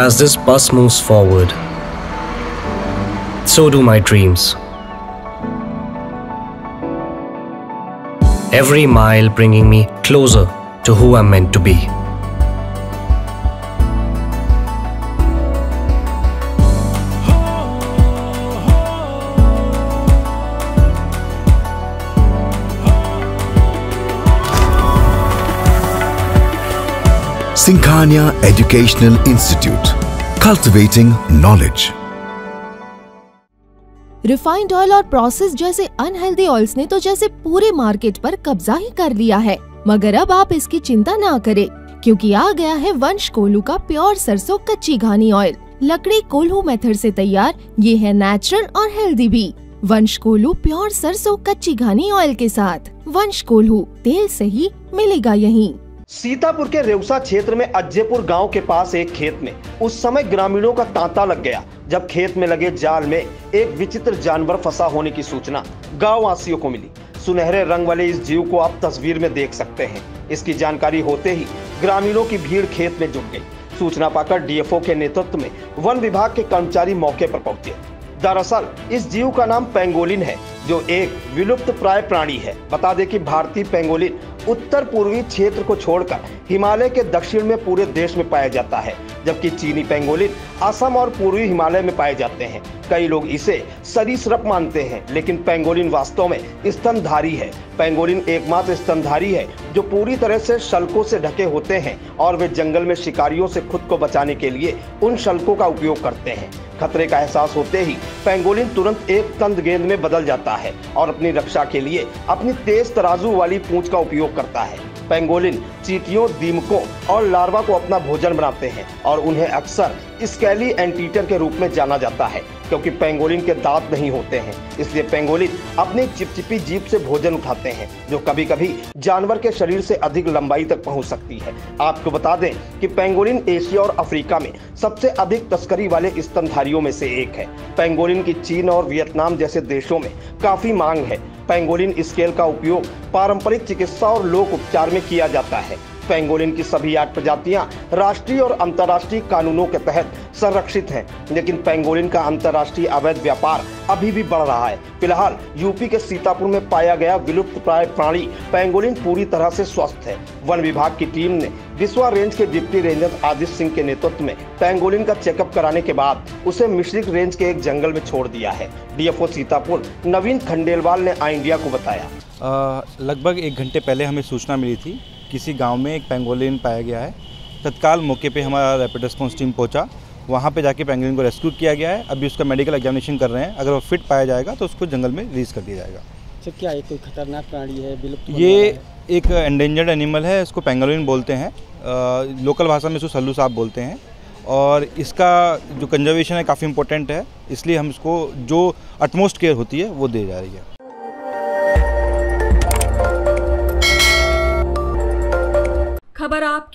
As this bus moves forward, so do my dreams. Every mile bringing me closer to who I'm meant to be. Sinkhania Educational Institute, cultivating knowledge. Refined oil और process जैसे unhealthy oils ने तो जैसे पूरे market पर कब्जा ही कर लिया है। मगर अब आप इसकी चिंता ना करें क्योंकि आ गया है वंश कोल्हू का प्योर सरसों कच्ची घानी ऑयल लकड़ी कोल्हू मेथड से तैयार ये है नेचुरल और हेल्दी भी। वंश कोल्हू प्योर सरसों कच्ची घानी ऑयल के साथ। वंश कोल्हू तेल सही मिलेगा यहीं। सीतापुर के रेउसा क्षेत्र में अज्जेपुर गाँव के पास एक खेत में उस समय ग्रामीणों का तांता लग गया, जब खेत में लगे जाल में एक विचित्र जानवर फंसा होने की सूचना गाँव वासियों को मिली। सुनहरे रंग वाले इस जीव को आप तस्वीर में देख सकते हैं। इसकी जानकारी होते ही ग्रामीणों की भीड़ खेत में जुट गई। सूचना पाकर डीएफओ के नेतृत्व में वन विभाग के कर्मचारी मौके पर पहुँचे। दरअसल, इस जीव का नाम पेंगोलिन है। जो एक विलुप्त प्राय प्राणी है। बता दें कि भारतीय पेंगोलिन उत्तर पूर्वी क्षेत्र को छोड़कर हिमालय के दक्षिण में पूरे देश में पाया जाता है, जबकि चीनी पेंगोलिन असम और पूर्वी हिमालय में पाए जाते हैं। कई लोग इसे सरीसृप मानते हैं, लेकिन पेंगोलिन वास्तव में स्तनधारी है। पेंगोलिन एकमात्र स्तनधारी है, जो पूरी तरह से शल्कों से ढके होते हैं और वे जंगल में शिकारियों से खुद को बचाने के लिए उन शल्कों का उपयोग करते हैं। खतरे का एहसास होते ही पेंगोलिन तुरंत एक तंद गेंद में बदल जाता है और अपनी रक्षा के लिए अपनी तेज तराजू वाली पूंछ का उपयोग करता है। पेंगोलिन चीटियों, दीमकों और लार्वा को अपना भोजन बनाते हैं और उन्हें अक्सर स्केली एंटीटर के रूप में जाना जाता है क्योंकि पेंगोलिन के दांत नहीं होते हैं। इसलिए पेंगोलिन अपनी चिपचिपी जीप से भोजन उठाते हैं, जो कभी कभी जानवर के शरीर से अधिक लंबाई तक पहुँच सकती है। आपको बता दें कि पेंगोलिन एशिया और अफ्रीका में सबसे अधिक तस्करी वाले स्तनधारियों में से एक है। पेंगोलिन की चीन और वियतनाम जैसे देशों में काफ़ी मांग है। पेंगोलिन स्केल का उपयोग पारंपरिक चिकित्सा और लोक उपचार में किया जाता है। पेंगोलिन की सभी आठ प्रजातियाँ राष्ट्रीय और अंतर्राष्ट्रीय कानूनों के तहत संरक्षित हैं। लेकिन पेंगोलिन का अंतर्राष्ट्रीय अवैध व्यापार अभी भी बढ़ रहा है। फ़िलहाल, यूपी के सीतापुर में पाया गया विलुप्त प्राय प्राणी पेंगोलिन पूरी तरह से स्वस्थ है। वन विभाग की टीम ने विश्वा रेंज के डिप्टी रेंजर आदित्य सिंह के नेतृत्व में पेंगोलिन का चेकअप कराने के बाद उसे मिश्रिक रेंज के एक जंगल में छोड़ दिया है। डीएफओ सीतापुर नवीन खंडेलवाल ने आई इंडिया को बताया। लगभग एक घंटे पहले हमें सूचना मिली थी किसी गाँव में एक पेंगोलिन पाया गया है। तत्काल मौके पे हमारा रैपिड रिस्पॉन्स टीम पहुँचा। वहाँ पे जाके पेंगोलिन को रेस्क्यू किया गया है। अभी उसका मेडिकल एग्जामिनेशन कर रहे हैं। अगर वो फिट पाया जाएगा तो उसको जंगल में रिलीज़ कर दिया जाएगा। सर क्या ये कोई खतरनाक प्राणी है विलुप्त ये एक एंडेंजर्ड एनिमल है इसको पेंगोलिन बोलते हैं। आ, लोकल भाषा में इसको सल्लू साहब बोलते हैं। और इसका जो कंजर्वेशन है काफ़ी इंपॉर्टेंट है। इसलिए हम इसको जो अटमोस्ट केयर होती है वो दे जा रही है।